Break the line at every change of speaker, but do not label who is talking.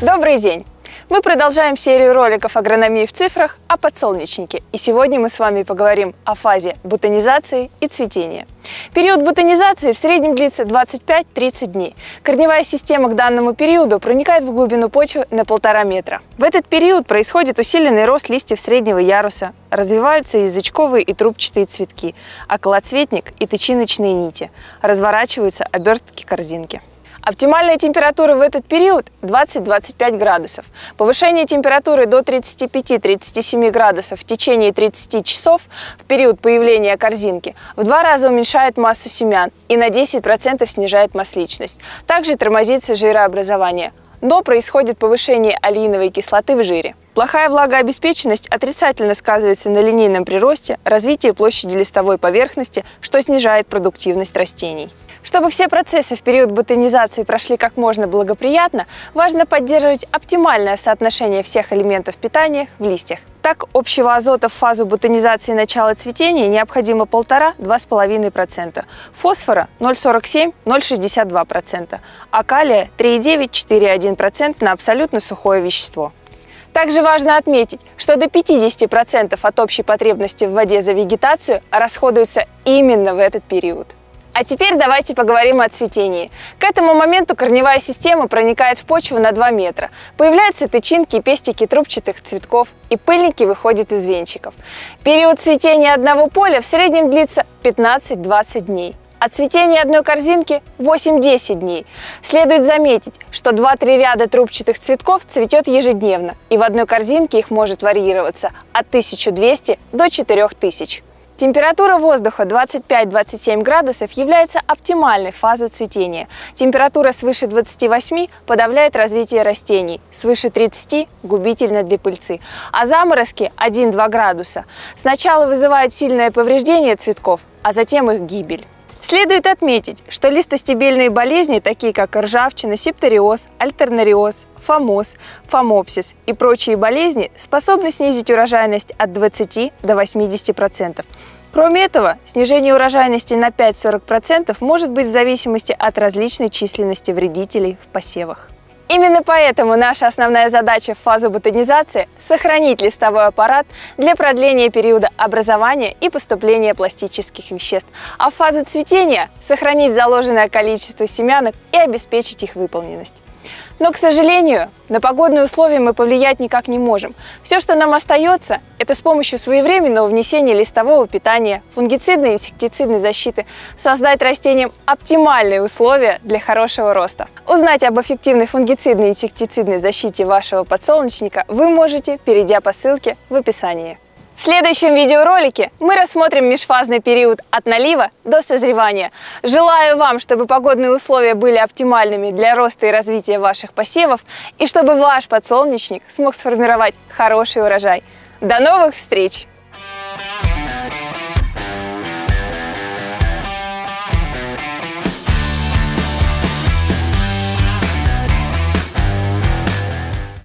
Добрый день! Мы продолжаем серию роликов «Агрономии в цифрах» о подсолнечнике. И сегодня мы с вами поговорим о фазе бутонизации и цветения. Период бутонизации в среднем длится 25-30 дней. Корневая система к данному периоду проникает в глубину почвы на полтора метра. В этот период происходит усиленный рост листьев среднего яруса, развиваются язычковые и трубчатые цветки, околоцветник и тычиночные нити, разворачиваются обертки корзинки. Оптимальная температура в этот период 20-25 градусов. Повышение температуры до 35-37 градусов в течение 30 часов в период появления корзинки в два раза уменьшает массу семян и на 10% снижает масличность. Также тормозится жирообразование. Но происходит повышение алииновой кислоты в жире. Плохая влагообеспеченность отрицательно сказывается на линейном приросте, развитии площади листовой поверхности, что снижает продуктивность растений. Чтобы все процессы в период ботанизации прошли как можно благоприятно, важно поддерживать оптимальное соотношение всех элементов питания в листьях. Так, общего азота в фазу ботанизации начала цветения необходимо 1,5-2,5%, фосфора 0,47-0,62%, а калия 3,9-4,1% на абсолютно сухое вещество. Также важно отметить, что до 50% от общей потребности в воде за вегетацию расходуется именно в этот период. А теперь давайте поговорим о цветении. К этому моменту корневая система проникает в почву на 2 метра. Появляются тычинки и пестики трубчатых цветков, и пыльники выходят из венчиков. Период цветения одного поля в среднем длится 15-20 дней. А цветение одной корзинки 8-10 дней. Следует заметить, что 2-3 ряда трубчатых цветков цветет ежедневно, и в одной корзинке их может варьироваться от 1200 до 4000. Температура воздуха 25-27 градусов является оптимальной фазой цветения. Температура свыше 28 подавляет развитие растений, свыше 30 – губительно для пыльцы. А заморозки 1-2 градуса сначала вызывают сильное повреждение цветков, а затем их гибель. Следует отметить, что листостебельные болезни, такие как ржавчина, септориоз, альтернариоз, фомоз, фомопсис и прочие болезни, способны снизить урожайность от 20 до 80%. Кроме этого, снижение урожайности на 5-40% может быть в зависимости от различной численности вредителей в посевах. Именно поэтому наша основная задача в фазу ботанизации – сохранить листовой аппарат для продления периода образования и поступления пластических веществ, а в фазе цветения – сохранить заложенное количество семянок и обеспечить их выполненность. Но, к сожалению, на погодные условия мы повлиять никак не можем. Все, что нам остается, это с помощью своевременного внесения листового питания, фунгицидной и инсектицидной защиты создать растениям оптимальные условия для хорошего роста. Узнать об эффективной фунгицидной и инсектицидной защите вашего подсолнечника вы можете, перейдя по ссылке в описании. В следующем видеоролике мы рассмотрим межфазный период от налива до созревания. Желаю вам, чтобы погодные условия были оптимальными для роста и развития ваших посевов, и чтобы ваш подсолнечник смог сформировать хороший урожай. До новых встреч!